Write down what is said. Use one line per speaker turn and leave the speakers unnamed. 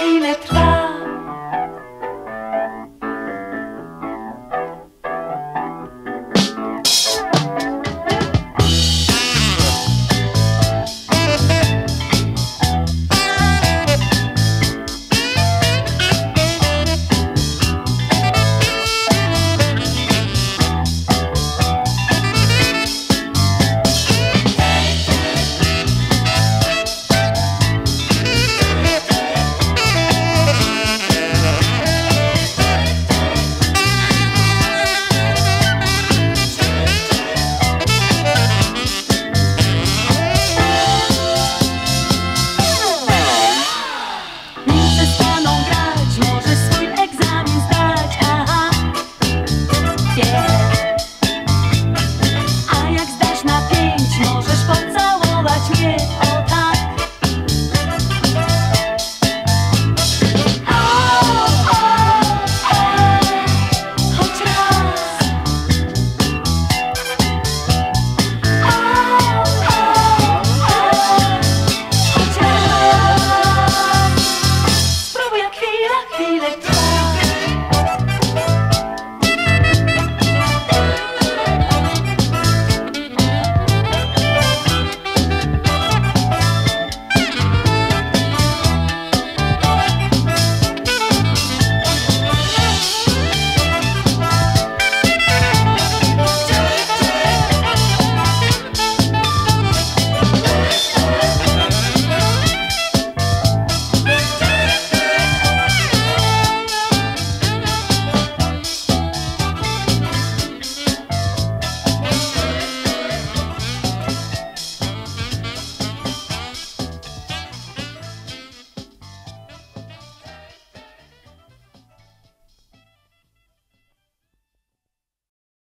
qui les traîne.